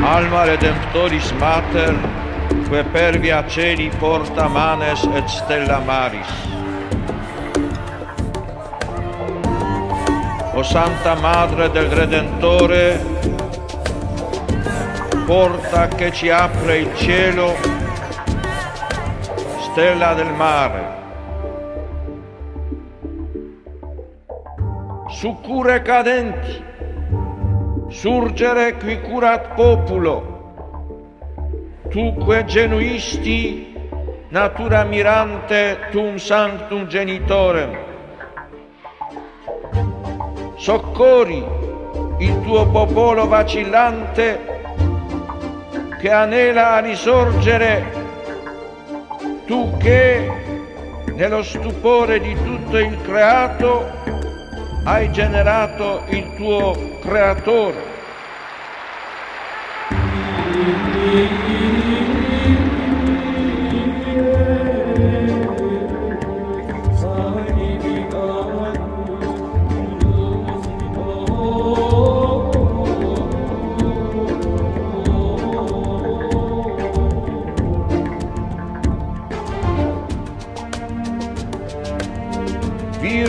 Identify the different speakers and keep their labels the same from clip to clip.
Speaker 1: Alma Redemptoris Mater, que per via celi porta manes et stella maris. O Santa Madre del Redentore, porta che ci apre il cielo, stella del mare. Succure cadenti, surgere qui curat populo, tuque genuisti natura mirante tum sanctum genitorem. Soccori il tuo popolo vacillante che anela a risorgere, tu che nello stupore di tutto il creato hai generato il tuo creatore.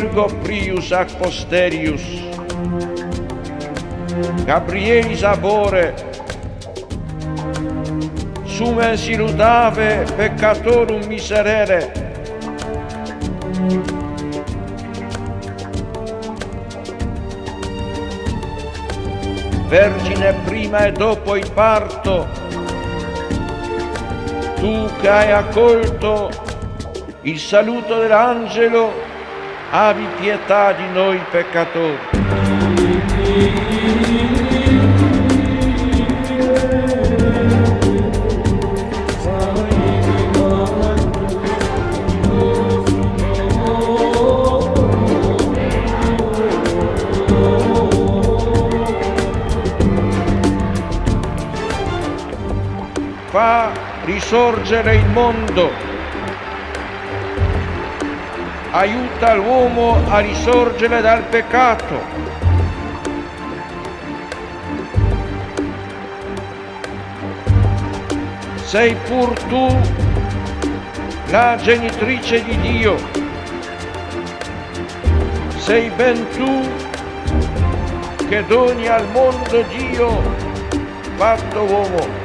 Speaker 1: Virgo prius ac posterius, Gabrielis abore, sumen siludave peccatorum miserere, Vergine prima e dopo il parto, tu che hai accolto il saluto dell'angelo, abbi pietà di noi peccatori. Fa risorgere il mondo, aiuta l'uomo a risorgere dal peccato. Sei pur tu la genitrice di Dio, sei ben tu che doni al mondo Dio fatto uomo.